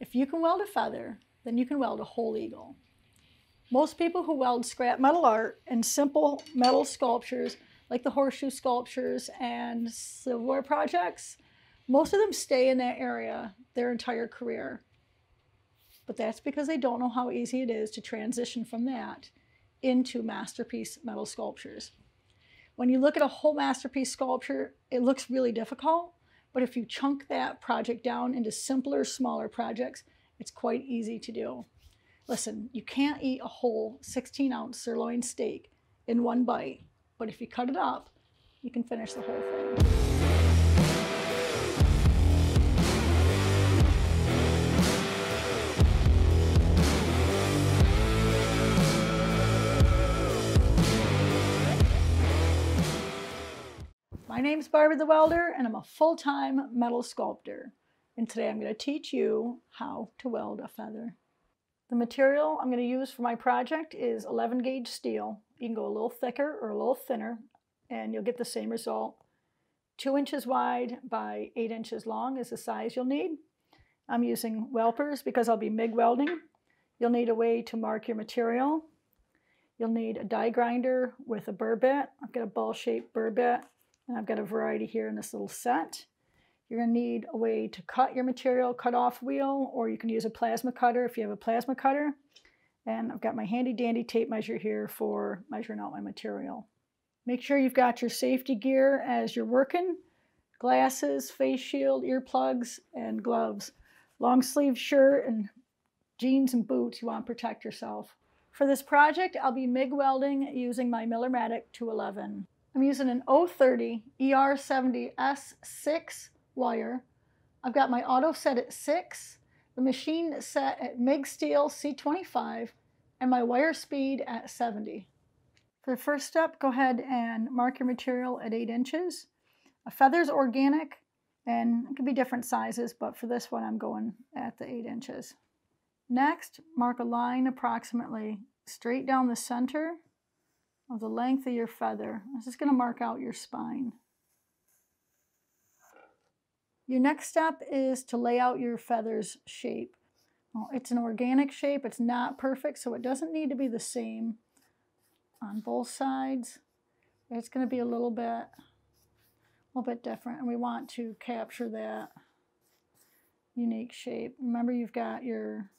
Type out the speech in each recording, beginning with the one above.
If you can weld a feather, then you can weld a whole eagle. Most people who weld scrap metal art and simple metal sculptures, like the horseshoe sculptures and silverware projects, most of them stay in that area their entire career. But that's because they don't know how easy it is to transition from that into masterpiece metal sculptures. When you look at a whole masterpiece sculpture, it looks really difficult, but if you chunk that project down into simpler, smaller projects, it's quite easy to do. Listen, you can't eat a whole 16 ounce sirloin steak in one bite, but if you cut it up, you can finish the whole thing. My name's Barbie the Welder, and I'm a full-time metal sculptor. And today I'm going to teach you how to weld a feather. The material I'm going to use for my project is 11 gauge steel. You can go a little thicker or a little thinner, and you'll get the same result. Two inches wide by eight inches long is the size you'll need. I'm using Welpers because I'll be MIG welding. You'll need a way to mark your material. You'll need a die grinder with a burr bit. I've got a ball-shaped burr bit and I've got a variety here in this little set. You're going to need a way to cut your material, cut off wheel, or you can use a plasma cutter if you have a plasma cutter. And I've got my handy dandy tape measure here for measuring out my material. Make sure you've got your safety gear as you're working. Glasses, face shield, earplugs, and gloves. Long sleeve shirt and jeans and boots, you want to protect yourself. For this project, I'll be MIG welding using my Millermatic 211. I'm using an 030 ER70S6 wire. I've got my auto set at 6, the machine set at MIG steel C25, and my wire speed at 70. For the first step, go ahead and mark your material at 8 inches. A feather's organic, and it can be different sizes, but for this one I'm going at the 8 inches. Next, mark a line approximately straight down the center of the length of your feather. This is going to mark out your spine. Your next step is to lay out your feather's shape. Well, it's an organic shape. It's not perfect, so it doesn't need to be the same on both sides. It's going to be a little bit, a little bit different, and we want to capture that unique shape. Remember, you've got your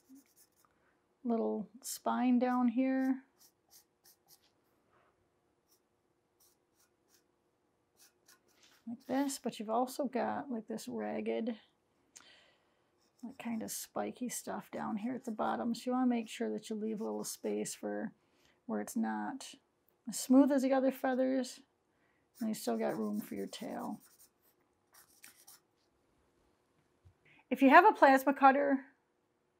little spine down here. Like this, but you've also got like this ragged, like kind of spiky stuff down here at the bottom. So you want to make sure that you leave a little space for where it's not as smooth as the other feathers, and you still got room for your tail. If you have a plasma cutter,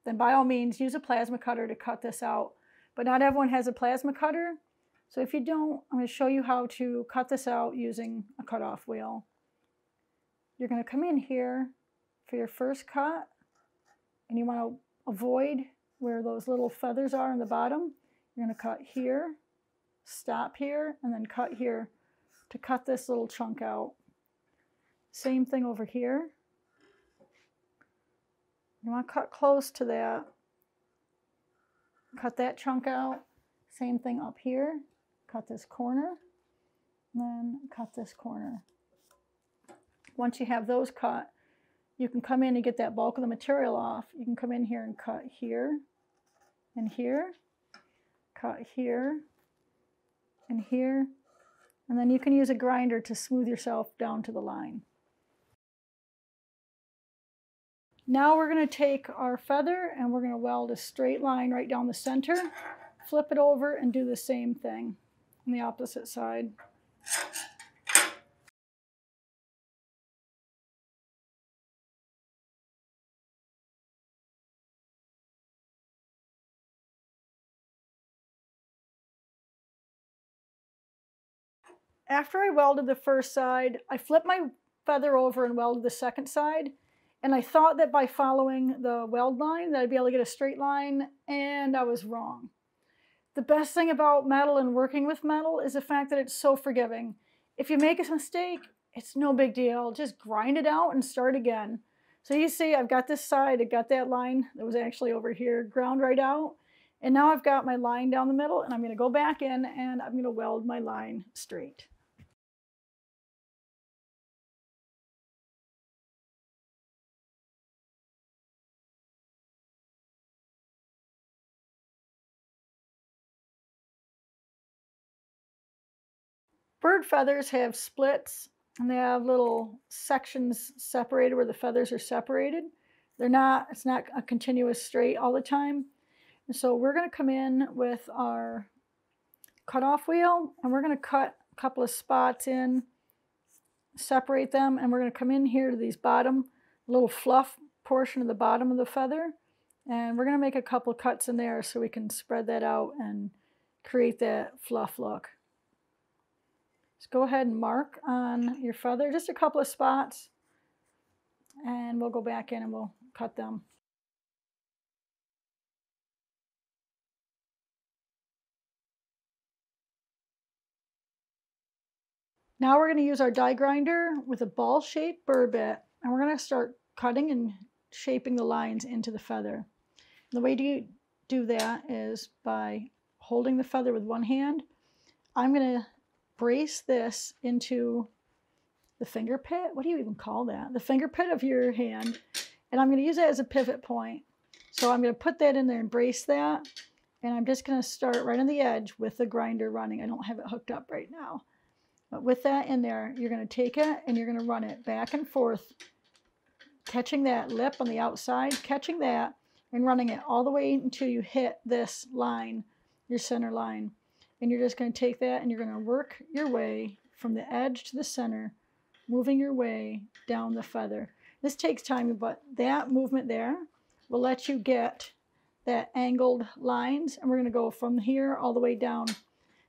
then by all means use a plasma cutter to cut this out. But not everyone has a plasma cutter, so if you don't, I'm going to show you how to cut this out using a cutoff wheel. You're going to come in here for your first cut, and you want to avoid where those little feathers are in the bottom. You're going to cut here, stop here, and then cut here to cut this little chunk out. Same thing over here. You want to cut close to that. Cut that chunk out. Same thing up here cut this corner, then cut this corner. Once you have those cut, you can come in and get that bulk of the material off. You can come in here and cut here and here, cut here and here, and then you can use a grinder to smooth yourself down to the line. Now we're going to take our feather and we're going to weld a straight line right down the center, flip it over and do the same thing on the opposite side. After I welded the first side, I flipped my feather over and welded the second side. And I thought that by following the weld line that I'd be able to get a straight line, and I was wrong. The best thing about metal and working with metal is the fact that it's so forgiving. If you make a mistake, it's no big deal. Just grind it out and start again. So you see I've got this side, I got that line that was actually over here, ground right out. And now I've got my line down the middle and I'm gonna go back in and I'm gonna weld my line straight. Bird feathers have splits and they have little sections separated where the feathers are separated. They're not, it's not a continuous straight all the time. And so we're going to come in with our cutoff wheel and we're going to cut a couple of spots in, separate them, and we're going to come in here to these bottom little fluff portion of the bottom of the feather. And we're going to make a couple cuts in there so we can spread that out and create that fluff look. Just go ahead and mark on your feather, just a couple of spots, and we'll go back in and we'll cut them. Now we're going to use our die grinder with a ball-shaped burr bit, and we're going to start cutting and shaping the lines into the feather. The way to do that is by holding the feather with one hand. I'm going to brace this into the finger pit. What do you even call that? The finger pit of your hand. And I'm going to use that as a pivot point. So I'm going to put that in there and brace that. And I'm just going to start right on the edge with the grinder running. I don't have it hooked up right now. But with that in there, you're going to take it and you're going to run it back and forth, catching that lip on the outside, catching that, and running it all the way until you hit this line, your center line. And you're just going to take that and you're going to work your way from the edge to the center, moving your way down the feather. This takes time, but that movement there will let you get that angled lines. And we're going to go from here all the way down.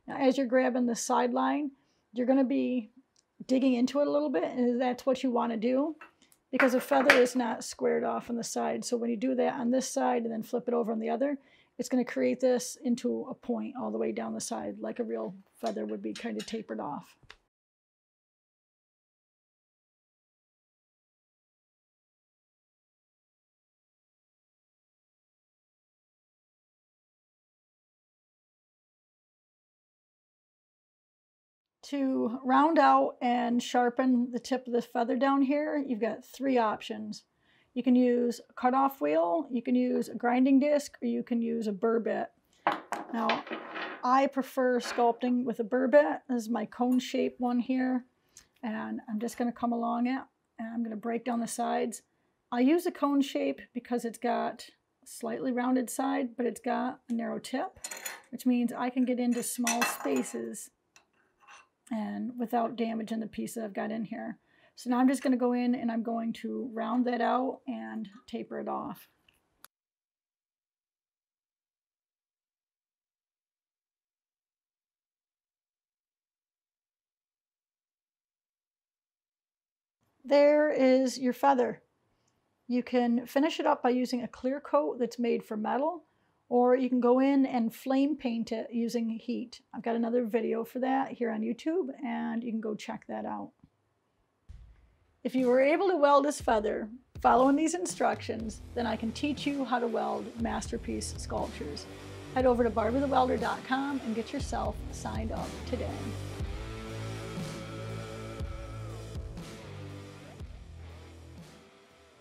Now, as you're grabbing the side line, you're going to be digging into it a little bit, and that's what you want to do because a feather is not squared off on the side. So when you do that on this side and then flip it over on the other, it's going to create this into a point all the way down the side like a real feather would be kind of tapered off. To round out and sharpen the tip of the feather down here, you've got three options. You can use a cutoff wheel, you can use a grinding disc, or you can use a burr bit. Now, I prefer sculpting with a burr bit. This is my cone shape one here. And I'm just gonna come along it and I'm gonna break down the sides. I use a cone shape because it's got a slightly rounded side, but it's got a narrow tip, which means I can get into small spaces and without damaging the piece that I've got in here. So now I'm just going to go in and I'm going to round that out and taper it off. There is your feather. You can finish it up by using a clear coat that's made for metal, or you can go in and flame paint it using heat. I've got another video for that here on YouTube, and you can go check that out. If you were able to weld this feather following these instructions, then I can teach you how to weld masterpiece sculptures. Head over to barbiethewelder.com and get yourself signed up today.